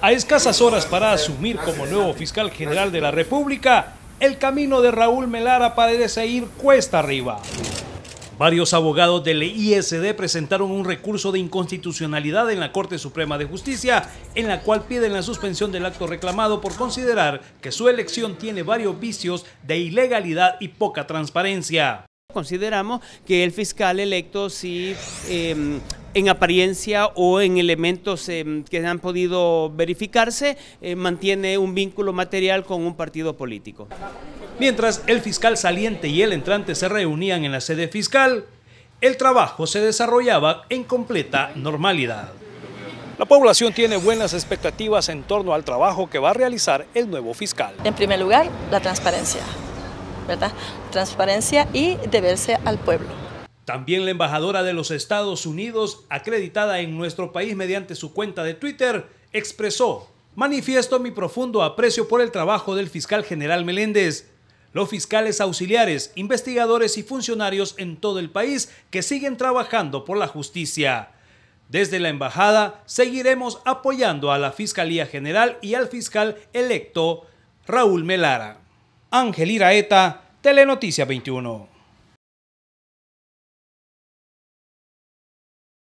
A escasas horas para asumir como nuevo fiscal general de la República, el camino de Raúl Melara parece ir cuesta arriba. Varios abogados del ISD presentaron un recurso de inconstitucionalidad en la Corte Suprema de Justicia, en la cual piden la suspensión del acto reclamado por considerar que su elección tiene varios vicios de ilegalidad y poca transparencia. Consideramos que el fiscal electo sí em, en apariencia o en elementos em, que han podido verificarse, eh, mantiene un vínculo material con un partido político. Mientras el fiscal saliente y el entrante se reunían en la sede fiscal, el trabajo se desarrollaba en completa normalidad. La población tiene buenas expectativas en torno al trabajo que va a realizar el nuevo fiscal. En primer lugar, la transparencia, ¿verdad? Transparencia y deberse al pueblo. También la embajadora de los Estados Unidos, acreditada en nuestro país mediante su cuenta de Twitter, expresó, manifiesto mi profundo aprecio por el trabajo del fiscal general Meléndez, los fiscales auxiliares, investigadores y funcionarios en todo el país que siguen trabajando por la justicia. Desde la embajada seguiremos apoyando a la Fiscalía General y al fiscal electo Raúl Melara. Ángel Iraeta, Telenoticia 21.